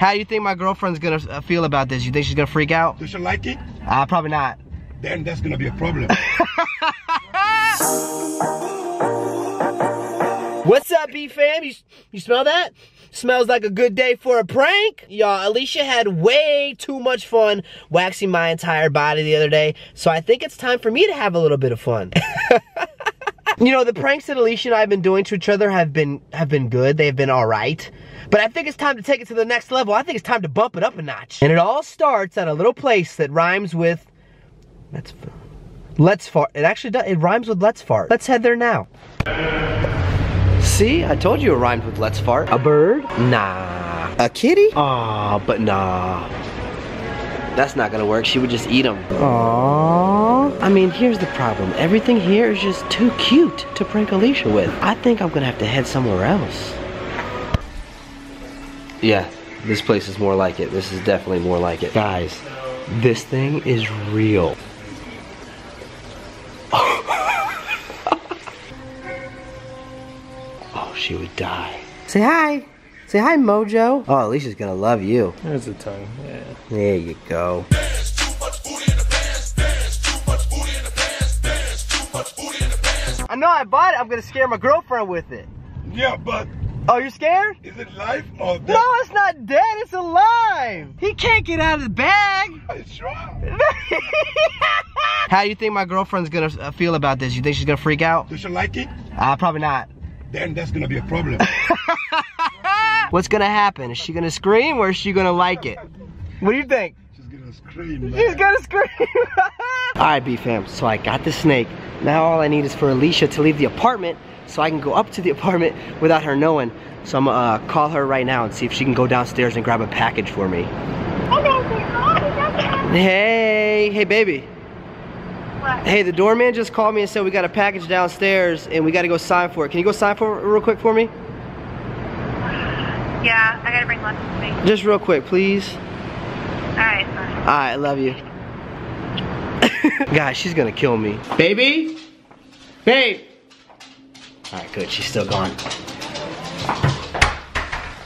How do you think my girlfriend's gonna uh, feel about this? You think she's gonna freak out? Do she like it? Uh, probably not. Then that's gonna be a problem. What's up, B fam? You, you smell that? Smells like a good day for a prank. Y'all, Alicia had way too much fun waxing my entire body the other day, so I think it's time for me to have a little bit of fun. you know, the pranks that Alicia and I have been doing to each other have been have been good. They've been all right. But I think it's time to take it to the next level. I think it's time to bump it up a notch. And it all starts at a little place that rhymes with let's let's fart. It actually does. It rhymes with let's fart. Let's head there now. See, I told you it rhymed with let's fart. A bird? Nah. A kitty? Aw, but nah. That's not gonna work. She would just eat them. Aww. I mean, here's the problem. Everything here is just too cute to prank Alicia with. I think I'm gonna have to head somewhere else. Yeah, this place is more like it. This is definitely more like it. Guys, this thing is real. Oh, she would die. Say hi. Say hi, Mojo. Oh, Alicia's gonna love you. There's a tongue, yeah. There you go. I know I bought it. I'm gonna scare my girlfriend with it. yeah, but Oh, you're scared? is it live or dead? No, it's not dead. It's alive. He can't get out of the bag. Are you? How do you think my girlfriend's gonna uh, feel about this? You think she's gonna freak out? Does she like it? Uh, probably not. Then that's gonna be a problem. What's gonna happen? Is she gonna scream or is she gonna like it? What do you think? She's gonna scream. She's gonna scream. all right, B fam. So I got the snake. Now all I need is for Alicia to leave the apartment so I can go up to the apartment without her knowing. So I'm gonna uh, call her right now and see if she can go downstairs and grab a package for me. Hey, hey, baby. What? Hey, the doorman just called me and said we got a package downstairs and we got to go sign for it. Can you go sign for it real quick for me? Yeah, I gotta bring lunch with me. Just real quick, please. Alright, Alright, I love you. Guys, she's gonna kill me. Baby? Babe! All right, good, she's still gone.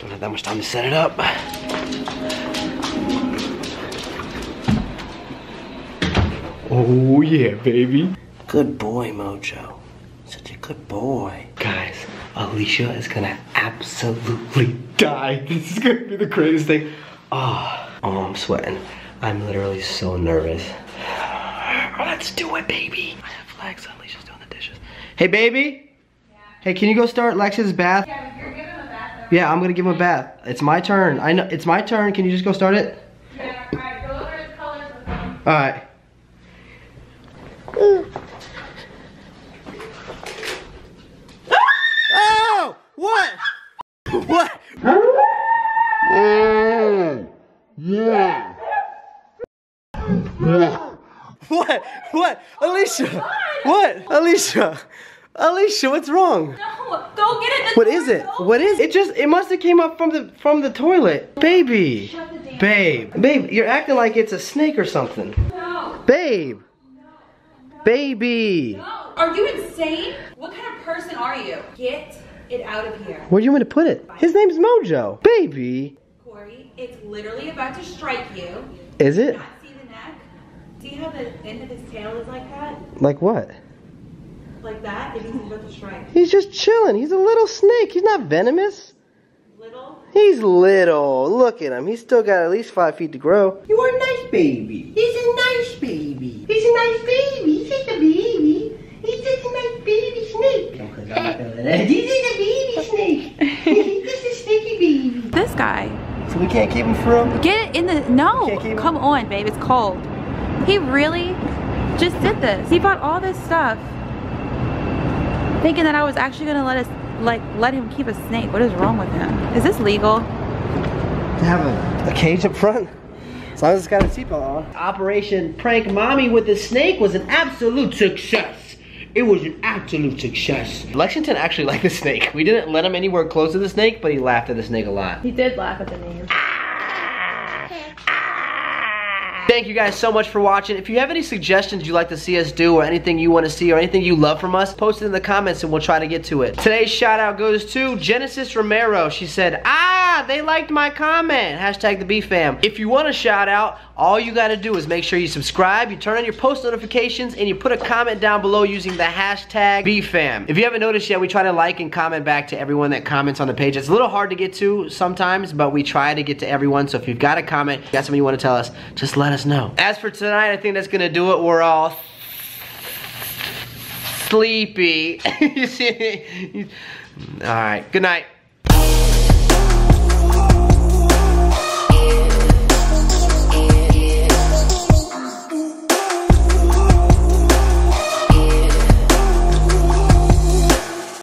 Don't have that much time to set it up. Oh yeah, baby. Good boy, Mojo. Such a good boy. Guys, Alicia is gonna absolutely die. This is gonna be the greatest thing. Oh, oh, I'm sweating. I'm literally so nervous. Let's do it, baby. I have Lex. Alicia's doing the dishes. Hey, baby. Hey, can you go start Lex's bath? Yeah, you're giving him a bath. Yeah, I'm gonna give him a bath. It's my turn. I know it's my turn. Can you just go start it? Yeah, alright, go over his colors with him. All right. Oh! What? What? Oh, yeah. What? What? Alicia! What? Alicia! Alicia, what's wrong? No, go get it. What is it? What is it? Just it must have came up from the from the toilet. Baby. Shut the damn Babe. Babe, you're acting like it's a snake or something. No. Babe. Baby. No. Are you insane? What kind of person are you? Get it out of here. Where do you want me to put it? His name's Mojo. Baby. Corey, it's literally about to strike you. Is it? Not see the neck? See how the end of his tail is like that? Like what? Like that? It means he's about to strike. He's just chilling. He's a little snake. He's not venomous. Little? He's little. Look at him. He's still got at least five feet to grow. You are a nice baby. He's a nice baby. He's a nice baby. He's just a baby. He's just a nice baby snake. He's just a baby snake. He's just a sneaky baby. This guy. So we can't keep him from. Get it in the, no, Can't him? come on, babe, it's cold. He really just did this. He bought all this stuff thinking that I was actually gonna let us, like, let him keep a snake. What is wrong with him? Is this legal? To have a, a cage up front? As long as it's got a seatbelt on. Operation Prank Mommy with the Snake was an absolute success. It was an absolute success. Lexington actually liked the snake. We didn't let him anywhere close to the snake, but he laughed at the snake a lot. He did laugh at the name. Ah! Thank you guys so much for watching. If you have any suggestions you'd like to see us do or anything you want to see or anything you love from us, post it in the comments and we'll try to get to it. Today's shout out goes to Genesis Romero. She said, ah! They liked my comment. Hashtag the B Fam. If you want a shout out, all you gotta do is make sure you subscribe, you turn on your post notifications, and you put a comment down below using the hashtag BFAM. If you haven't noticed yet, we try to like and comment back to everyone that comments on the page. It's a little hard to get to sometimes, but we try to get to everyone. So if you've got a comment, got something you want to tell us, just let us know. As for tonight, I think that's gonna do it. We're all sleepy. All right, good night.